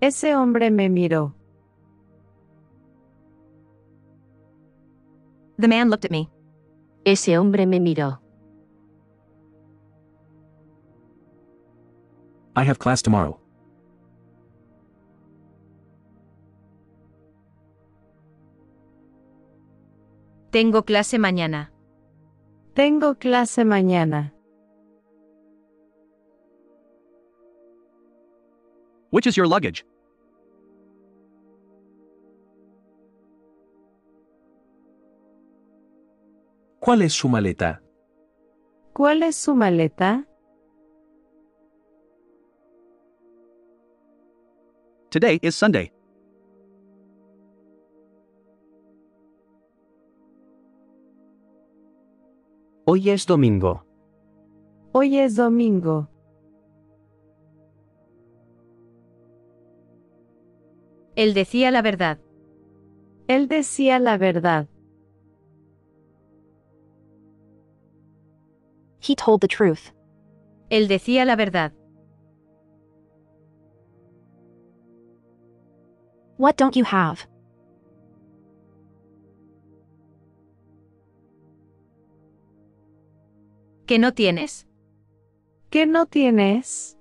Ese hombre me miró. The man looked at me. Ese hombre me miró. I have class tomorrow. Tengo clase mañana. Tengo clase mañana. Which is your luggage? ¿Cuál es su maleta? ¿Cuál es su maleta? Today is Sunday. Hoy es domingo. Hoy es domingo. Él decía la verdad. Él decía la verdad. He told the truth. Él decía la verdad. What don't you have? ¿Qué no tienes? ¿Qué no tienes?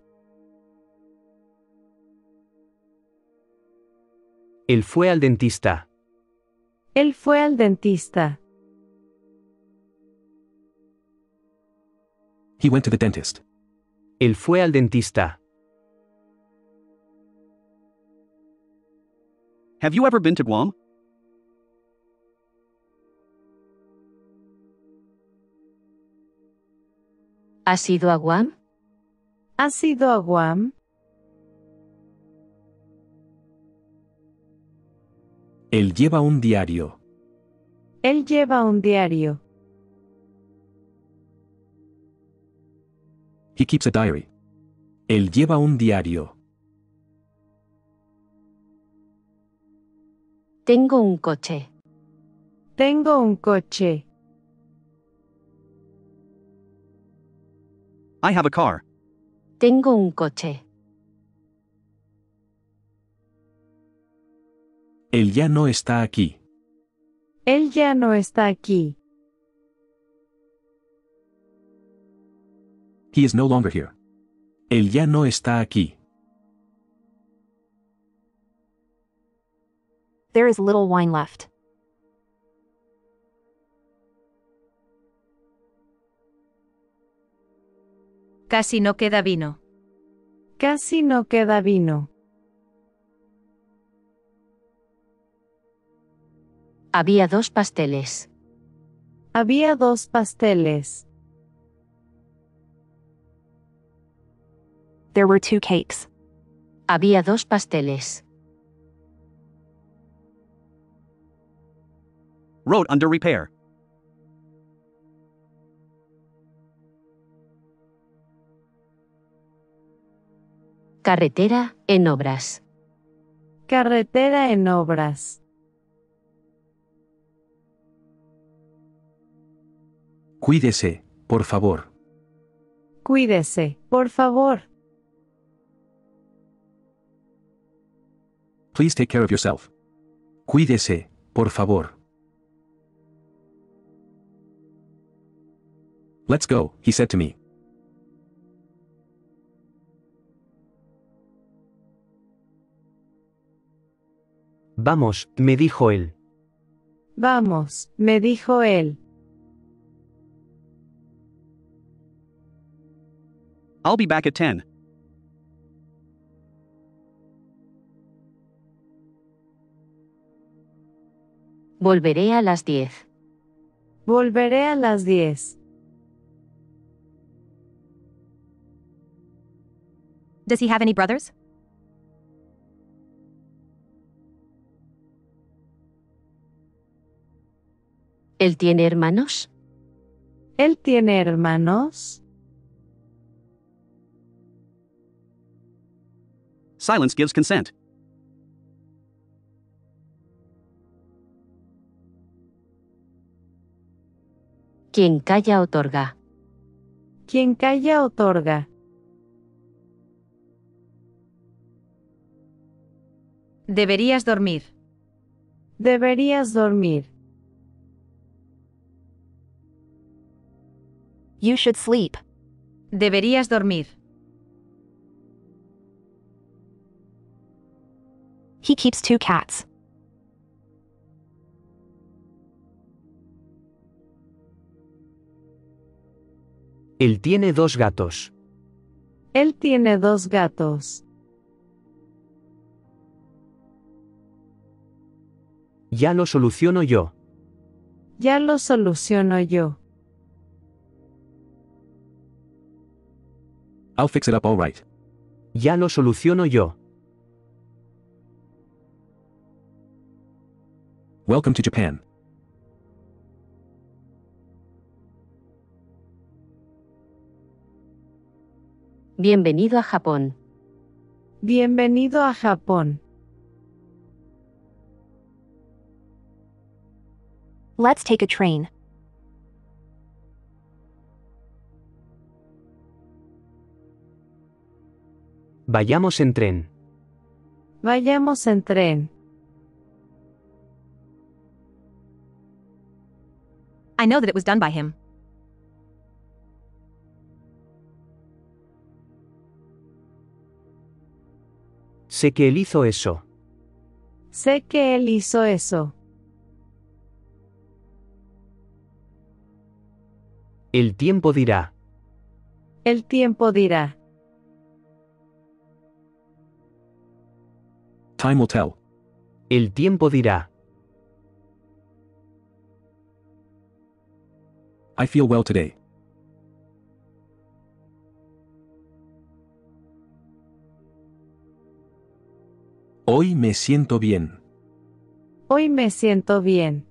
Él fue al dentista. Él fue al dentista. He went to the dentist. Él fue al dentista. Have you ever been to Guam? ¿Has ido a Guam? ¿Has ido a Guam? Él lleva un diario. Él lleva un diario. He keeps a diary. Él lleva un diario. Tengo un coche. Tengo un coche. I have a car. Tengo un coche. Él ya no está aquí. Él ya no está aquí. He is no longer here. Él ya no está aquí. There is little wine left. Casi no queda vino. Casi no queda vino. Había dos pasteles. Había dos pasteles. There were two cakes. Había dos pasteles. Road under repair. Carretera en obras. Carretera en obras. Cuídese, por favor. Cuídese, por favor. Please take care of yourself. Cuídese, por favor. Let's go, he said to me. Vamos, me dijo él. Vamos, me dijo él. I'll be back at 10. Volveré a las 10. Volveré a las 10. Does he have any brothers? ¿Él tiene hermanos? ¿Él tiene hermanos? Silence gives consent. Quien calla otorga. Quien calla otorga. Deberías dormir. Deberías dormir. You should sleep. Deberías dormir. He keeps two cats. Él tiene dos gatos. Él tiene dos gatos. Ya lo soluciono yo. Ya lo soluciono yo. I'll fix it up all right. Ya lo soluciono yo. Welcome to Japan. Bienvenido a Japón. Bienvenido a Japón. Let's take a train. Vayamos en tren. Vayamos en tren. I know that it was done by him. Sé que él hizo eso. Sé que él hizo eso. El tiempo dirá. El tiempo dirá. Time will tell. El tiempo dirá. I feel well today. Hoy me siento bien. Hoy me siento bien.